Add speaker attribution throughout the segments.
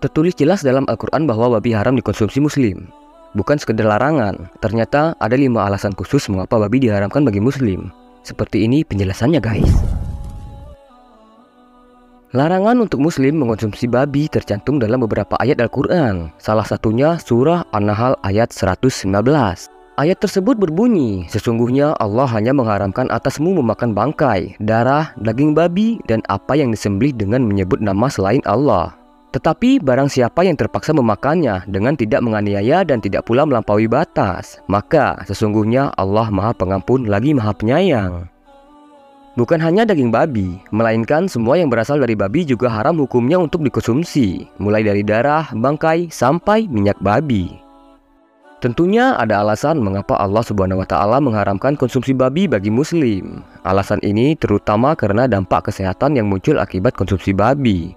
Speaker 1: Tertulis jelas dalam Al-Quran bahwa babi haram dikonsumsi muslim. Bukan sekedar larangan, ternyata ada lima alasan khusus mengapa babi diharamkan bagi muslim. Seperti ini penjelasannya guys. Larangan untuk muslim mengonsumsi babi tercantum dalam beberapa ayat Al-Quran. Salah satunya surah An-Nahl ayat 119. Ayat tersebut berbunyi, sesungguhnya Allah hanya mengharamkan atasmu memakan bangkai, darah, daging babi, dan apa yang disembelih dengan menyebut nama selain Allah. Tetapi barang siapa yang terpaksa memakannya dengan tidak menganiaya dan tidak pula melampaui batas, maka sesungguhnya Allah maha pengampun lagi maha penyayang. Bukan hanya daging babi, melainkan semua yang berasal dari babi juga haram hukumnya untuk dikonsumsi, mulai dari darah, bangkai, sampai minyak babi. Tentunya ada alasan mengapa Allah Subhanahu wa taala mengharamkan konsumsi babi bagi muslim. Alasan ini terutama karena dampak kesehatan yang muncul akibat konsumsi babi.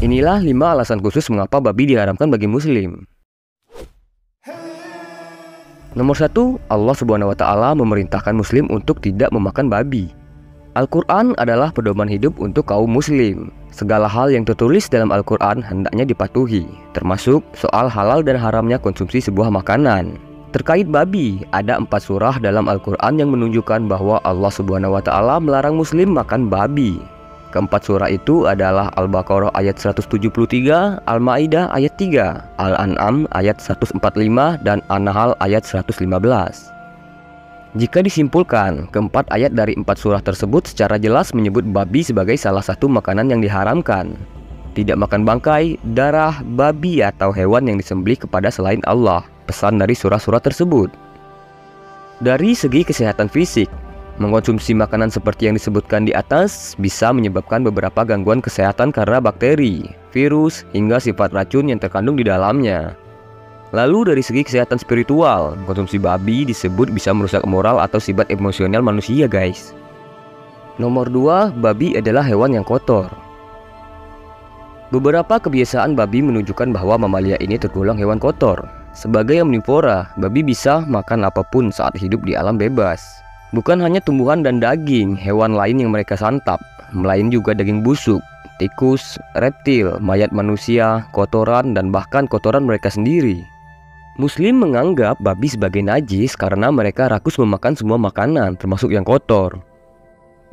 Speaker 1: Inilah 5 alasan khusus mengapa babi diharamkan bagi muslim. Nomor satu, Allah Subhanahu wa Ta'ala memerintahkan Muslim untuk tidak memakan babi. Al-Quran adalah pedoman hidup untuk kaum Muslim. Segala hal yang tertulis dalam Al-Quran hendaknya dipatuhi, termasuk soal halal dan haramnya konsumsi sebuah makanan. Terkait babi, ada empat surah dalam Al-Quran yang menunjukkan bahwa Allah Subhanahu wa Ta'ala melarang Muslim makan babi. Keempat surah itu adalah Al-Baqarah ayat 173, Al-Maidah ayat 3, Al-An'am ayat 145, dan An-Nahl ayat 115. Jika disimpulkan, keempat ayat dari empat surah tersebut secara jelas menyebut babi sebagai salah satu makanan yang diharamkan. Tidak makan bangkai, darah, babi, atau hewan yang disembelih kepada selain Allah. Pesan dari surah-surah tersebut. Dari segi kesehatan fisik, Mengonsumsi makanan seperti yang disebutkan di atas bisa menyebabkan beberapa gangguan kesehatan karena bakteri, virus, hingga sifat racun yang terkandung di dalamnya. Lalu dari segi kesehatan spiritual, konsumsi babi disebut bisa merusak moral atau sifat emosional manusia guys. Nomor 2, babi adalah hewan yang kotor. Beberapa kebiasaan babi menunjukkan bahwa mamalia ini tergolong hewan kotor. Sebagai omnivora, babi bisa makan apa pun saat hidup di alam bebas. Bukan hanya tumbuhan dan daging hewan lain yang mereka santap, melainkan juga daging busuk, tikus, reptil, mayat manusia, kotoran, dan bahkan kotoran mereka sendiri. Muslim menganggap babi sebagai najis karena mereka rakus memakan semua makanan, termasuk yang kotor.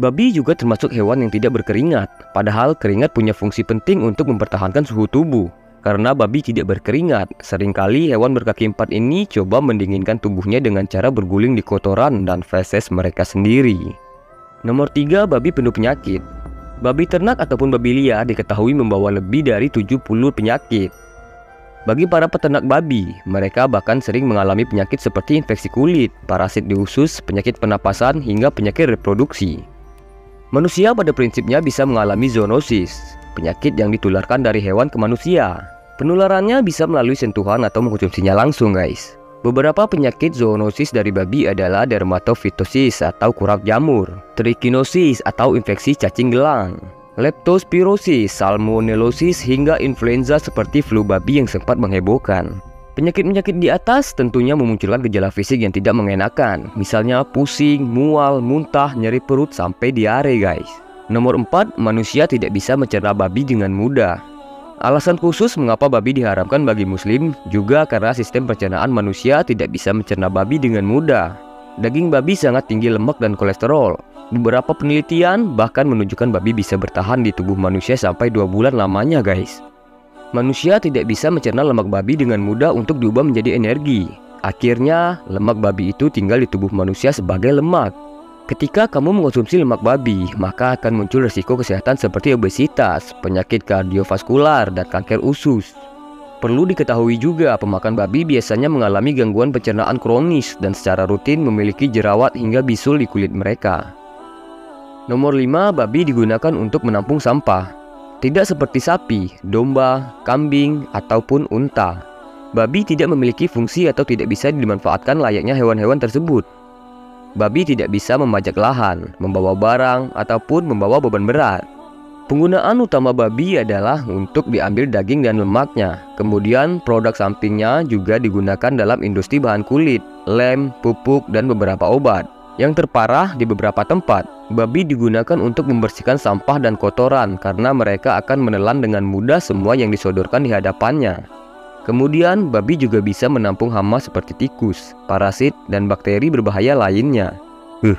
Speaker 1: Babi juga termasuk hewan yang tidak berkeringat, padahal keringat punya fungsi penting untuk mempertahankan suhu tubuh. Karena babi tidak berkeringat, sering kali hewan berkaki empat ini coba mendinginkan tubuhnya dengan cara berguling di kotoran dan feses mereka sendiri. Nomor 3, babi penuh penyakit. Babi ternak ataupun babi liar diketahui membawa lebih dari 70 penyakit. Bagi para peternak babi, mereka bahkan sering mengalami penyakit seperti infeksi kulit, parasit di usus, penyakit penapasan, hingga penyakit reproduksi. Manusia pada prinsipnya bisa mengalami zoonosis, penyakit yang ditularkan dari hewan ke manusia. Penularannya bisa melalui sentuhan atau mengkonsumsinya langsung guys. Beberapa penyakit zoonosis dari babi adalah dermatofitosis atau kurap jamur, trichinosis atau infeksi cacing gelang, leptospirosis, salmonellosis hingga influenza seperti flu babi yang sempat menghebohkan. Penyakit-penyakit di atas tentunya memunculkan gejala fisik yang tidak mengenakan, misalnya pusing, mual, muntah, nyeri perut sampai diare guys. Nomor 4, manusia tidak bisa mencerna babi dengan mudah. Alasan khusus mengapa babi diharamkan bagi muslim juga karena sistem pencernaan manusia tidak bisa mencerna babi dengan mudah. Daging babi sangat tinggi lemak dan kolesterol. Beberapa penelitian bahkan menunjukkan babi bisa bertahan di tubuh manusia sampai 2 bulan lamanya guys. Manusia tidak bisa mencerna lemak babi dengan mudah untuk diubah menjadi energi. Akhirnya, lemak babi itu tinggal di tubuh manusia sebagai lemak. Ketika kamu mengonsumsi lemak babi, maka akan muncul risiko kesehatan seperti obesitas, penyakit kardiovaskular, dan kanker usus. Perlu diketahui juga, pemakan babi biasanya mengalami gangguan pencernaan kronis dan secara rutin memiliki jerawat hingga bisul di kulit mereka. Nomor 5, babi digunakan untuk menampung sampah. Tidak seperti sapi, domba, kambing, ataupun unta. Babi tidak memiliki fungsi atau tidak bisa dimanfaatkan layaknya hewan-hewan tersebut. Babi tidak bisa memajak lahan, membawa barang, ataupun membawa beban berat. Penggunaan utama babi adalah untuk diambil daging dan lemaknya. Kemudian produk sampingnya juga digunakan dalam industri bahan kulit, lem, pupuk, dan beberapa obat. Yang terparah di beberapa tempat, babi digunakan untuk membersihkan sampah dan kotoran karena mereka akan menelan dengan mudah semua yang disodorkan di hadapannya. Kemudian, babi juga bisa menampung hama seperti tikus, parasit, dan bakteri berbahaya lainnya. Huh,